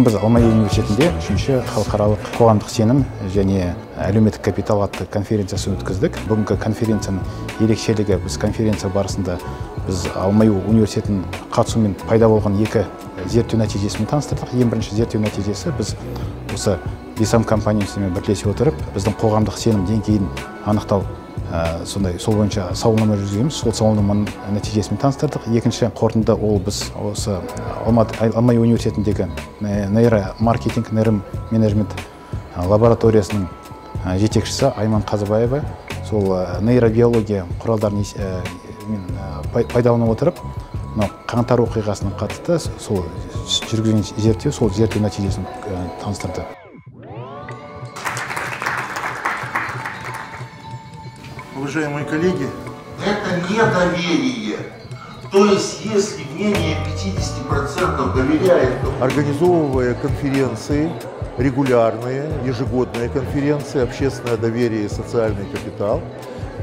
бүгін біз алматы университетінде үшінші халықаралық қоғамдық сенім және әлеуметтік капитал атты конференциясын өткіздік. Бүгінгі конференцияның ерекшелігі біз конференция барысында біз алмаю университетінің қатысуымен пайда болған екі зерттеу нәтижесімен таныстырдық. Ең бірінші зерттеу нәтижесі біз осы бесам компаниясымен бірлесе отырып біздің қоғамдық сенім деңгейін анықтау сондай сол бойынша сауалнама жүргіземіз сол сауалнаманың нәтижесімен таныстырдық. Екінші қорытынды ол біз осы алматы алматы университетіндегі нейромаркетинг нейроменеджмент лабораториясының жетекшісі айман қазыбаева. Сол нейробиология құралдарын пайдалана отырып мынау қаңтар оқиғасына қатысты сол жүргізген зерттеу сол зерттеу нәтижесін таныстырды. Уважаемые коллеги, это недоверие. То есть, если менее 50% доверяет... Организовывая конференции, регулярные, ежегодные конференции «Общественное доверие и социальный капитал»,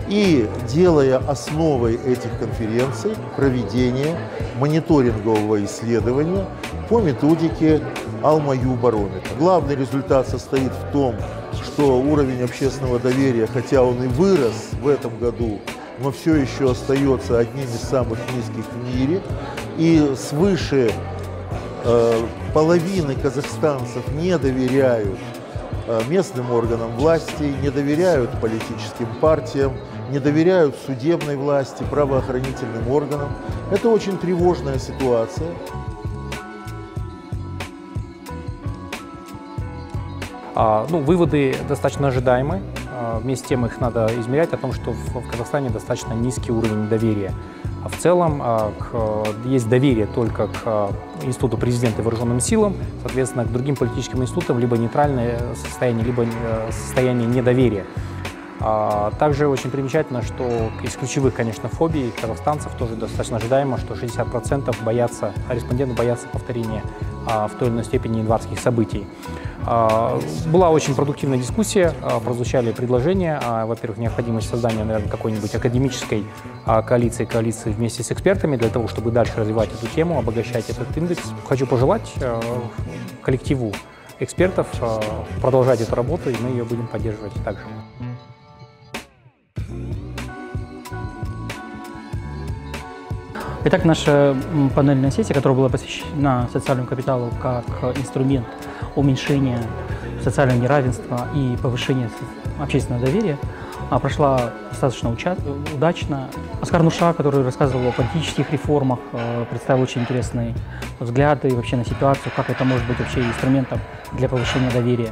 и делая основой этих конференций проведение мониторингового исследования по методике Алмаю барометра. Главный результат состоит в том, что уровень общественного доверия, хотя он и вырос в этом году, но все еще остается одним из самых низких в мире. И свыше э, половины казахстанцев не доверяют э, местным органам власти, не доверяют политическим партиям, не доверяют судебной власти, правоохранительным органам. Это очень тревожная ситуация. Ну, выводы достаточно ожидаемы. А, вместе с тем их надо измерять о том, что в Казахстане достаточно низкий уровень доверия. А в целом есть доверие только к Институту президента и вооруженным силам, соответственно, к другим политическим институтам либо нейтральное состояние, либо э, состояние недоверия. Также очень примечательно, что из ключевых, конечно, фобий казахстанцев тоже достаточно ожидаемо, что 60% боятся, респонденты боятся повторения в той или иной степени январских событий. Была очень продуктивная дискуссия, прозвучали предложения. Во-первых, необходимость создания, наверное, какой-нибудь академической коалиции, коалиции вместе с экспертами для того, чтобы дальше развивать эту тему, обогащать этот индекс. Хочу пожелать коллективу экспертов продолжать эту работу, и мы ее будем поддерживать также. Итак, наша панельная сессия, которая была посвящена социальному капиталу как инструмент уменьшения социального неравенства и повышения общественного доверия, а, прошла достаточно удачно. Оскар Нуша, который рассказывал о политических реформах, э, представил очень интересные взгляды вообще на ситуацию, как это может быть вообще инструментом для повышения доверия.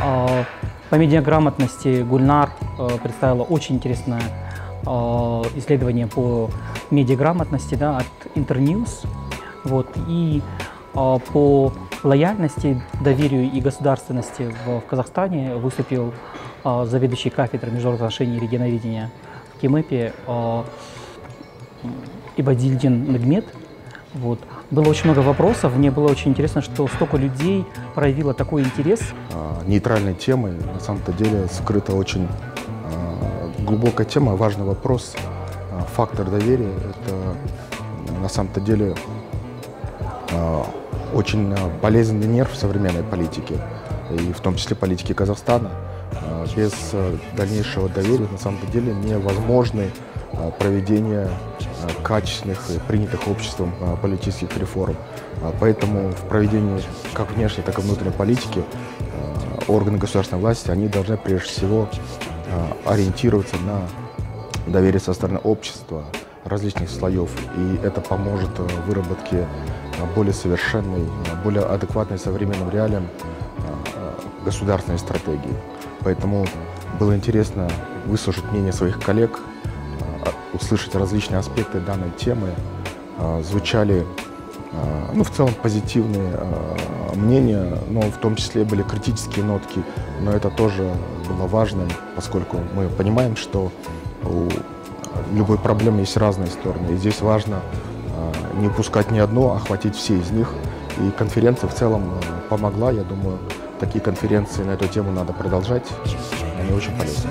А, по медиаграмотности Гульнар э, представила очень интересное исследование по медиаграмотности да, от Интерньюз. Вот, и э, по лояльности, доверию и государственности в, в Казахстане выступил э, заведующий кафедрой международных отношений и регионоведения в КИМЭПе э, Ибадильдин Нагмет. Вот. Было очень много вопросов, мне было очень интересно, что столько людей проявило такой интерес. Нейтральной темой на самом-то деле скрыта очень глубокая тема, важный вопрос – а, фактор доверия – это на самом-то деле а, очень болезненный нерв современной политике, и в том числе политики Казахстана. А, без дальнейшего доверия на самом-то деле невозможно проведение качественных принятых обществом политических реформ. Поэтому в проведении как внешней, так и внутренней политики органы государственной власти, они должны прежде всего ориентироваться на доверие со стороны общества, различных слоев, и это поможет э, выработке э, более совершенной, э, более адекватной современным реалиям государственной стратегии. Поэтому было интересно выслушать мнение своих коллег, услышать различные аспекты данной темы. Звучали, ну, в целом позитивные мнения, но в том числе были критические нотки, но это тоже было важным, поскольку мы понимаем, что у любой проблемы есть разные стороны. И здесь важно а, не упускать ни одну, а охватить все из них. И конференция в целом э, помогла. Я думаю, такие конференции на эту тему надо продолжать. Они очень полезны.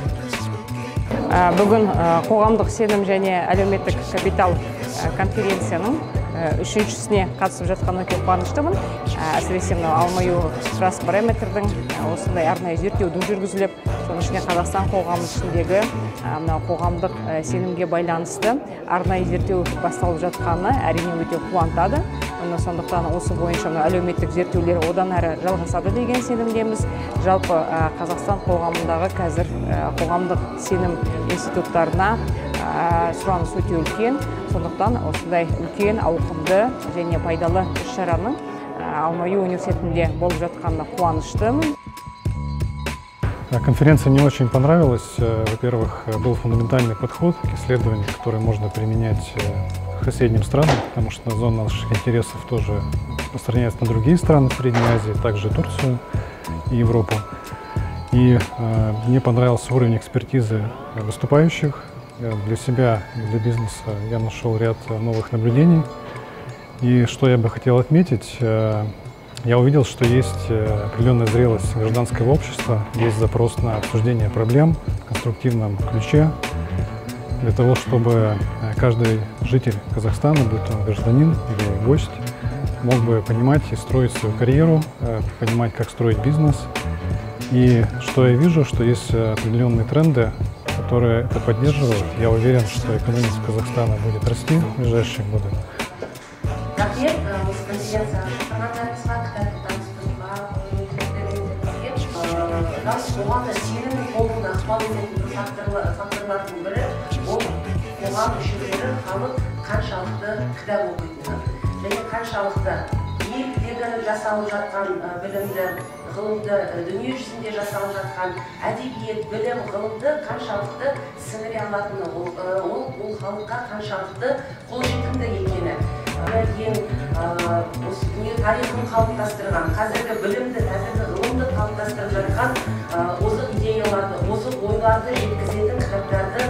Бүгін қоғамдық сенім және әлеуметтік капитал конференцияның үшіншісіне қатысып жатқан өте қуаныштымын әсіресе мынау алмаю жас параметрдің осындай арнайы зерттеудің жүргізіліп соның ішінде қазақстан қоғамы ішіндегі мынау қоғамдық сенімге байланысты арнайы зерттеу басталып жатқаны әрине өте қуантады. Міне сондықтан осы бойынша мына әлеуметтік зерттеулер одан әрі жалғасады деген сенімдеміз. Жалпы қазақстан қоғамындағы қазір қоғамдық сенім институттарына сұраныс өте үлкен сондықтан осындай үлкен ауқымды және пайдалы іс шараның алмаю университетінде болып жатқанына қуаныштымын Конференция мне очень понравилась. Во-первых, был фундаментальный подход к исследованию, который можно применять к соседним странам, потому что зона наших интересов тоже распространяется на другие страны Средней Азии, также Турцию и Европу. И э, мне понравился уровень экспертизы выступающих. Для себя, для бизнеса я нашел ряд новых наблюдений. И что я бы хотел отметить, э, я увидел, что есть э, определенная зрелость гражданского общества, есть запрос на обсуждение проблем в конструктивном ключе, для того, чтобы э, каждый житель Казахстана, будь он гражданин или гость, мог бы понимать и строить свою карьеру, э, понимать, как строить бизнес. И что я вижу, что есть определенные тренды, которые это поддерживают. Я уверен, что экономика Казахстана будет расти в ближайшие годы. факторлардың бірі ол қоғам мүшелері халық қаншалықты кітап оқитыны және қаншалықты елдегі жасалып жатқан білімді ғылымды дүние жүзінде жасалып жатқан әдебиет білім ғылымды қаншалықты сіңіре алатыны ол ол халыққа қаншалықты қолжетімді екені. Кейін осы дүние тарихын қалыптастырған қазіргі білімді қазіргі ғылымды қалыптастырып жатқан озық идеяларды озық ойларды жеткізетін кітаптарды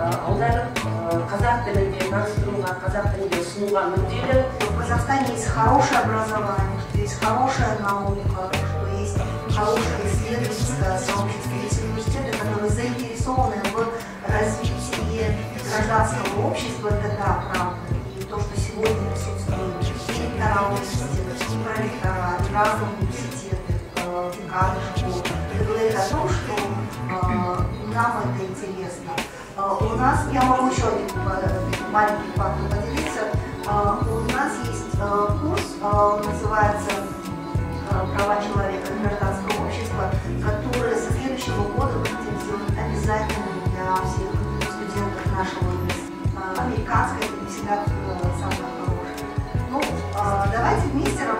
аударып қазақ тілінде таныстыруға қазақ тілінде ұсынуға мүдделі. В казахстане есть хорошее образование есть хорошая наука. Исследовательское сообщество есть университеты которые заинтересованы в развитии гражданского общества это да правда и то что сегодня присутствует и ректора университета и разные университеты деканы школ говорит о том что нам это интересно у нас, я могу еще один маленький факт поделиться. У нас есть курс, называется сказка, это не всегда э, самое хорошее. Ну, а, давайте вместе работать.